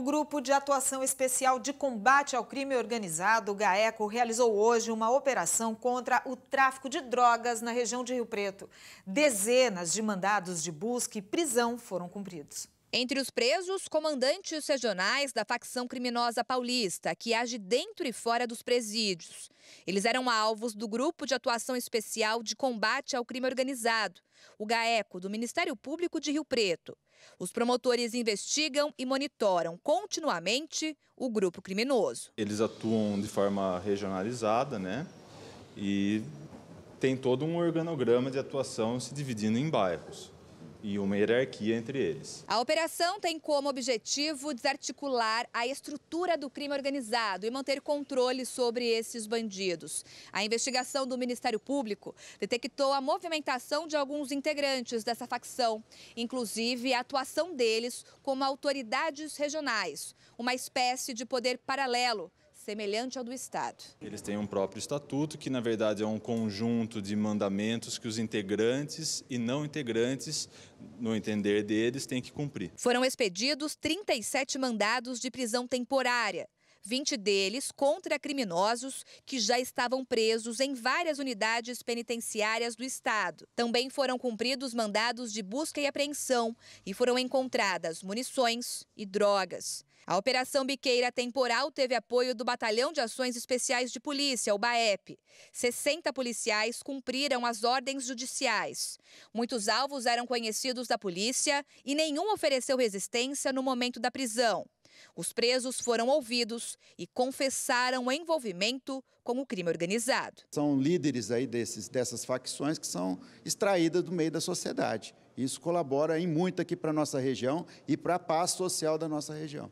O Grupo de Atuação Especial de Combate ao Crime Organizado, GAECO, realizou hoje uma operação contra o tráfico de drogas na região de Rio Preto. Dezenas de mandados de busca e prisão foram cumpridos. Entre os presos, comandantes regionais da facção criminosa paulista, que age dentro e fora dos presídios. Eles eram alvos do Grupo de Atuação Especial de Combate ao Crime Organizado, o GAECO, do Ministério Público de Rio Preto. Os promotores investigam e monitoram continuamente o grupo criminoso. Eles atuam de forma regionalizada, né? E tem todo um organograma de atuação se dividindo em bairros e uma hierarquia entre eles. A operação tem como objetivo desarticular a estrutura do crime organizado e manter controle sobre esses bandidos. A investigação do Ministério Público detectou a movimentação de alguns integrantes dessa facção, inclusive a atuação deles como autoridades regionais, uma espécie de poder paralelo semelhante ao do Estado. Eles têm um próprio estatuto, que na verdade é um conjunto de mandamentos que os integrantes e não integrantes, no entender deles, têm que cumprir. Foram expedidos 37 mandados de prisão temporária. 20 deles contra criminosos que já estavam presos em várias unidades penitenciárias do estado. Também foram cumpridos mandados de busca e apreensão e foram encontradas munições e drogas. A Operação Biqueira Temporal teve apoio do Batalhão de Ações Especiais de Polícia, o BAEP. 60 policiais cumpriram as ordens judiciais. Muitos alvos eram conhecidos da polícia e nenhum ofereceu resistência no momento da prisão. Os presos foram ouvidos e confessaram envolvimento com o crime organizado. São líderes aí desses, dessas facções que são extraídas do meio da sociedade. Isso colabora em muito aqui para a nossa região e para a paz social da nossa região.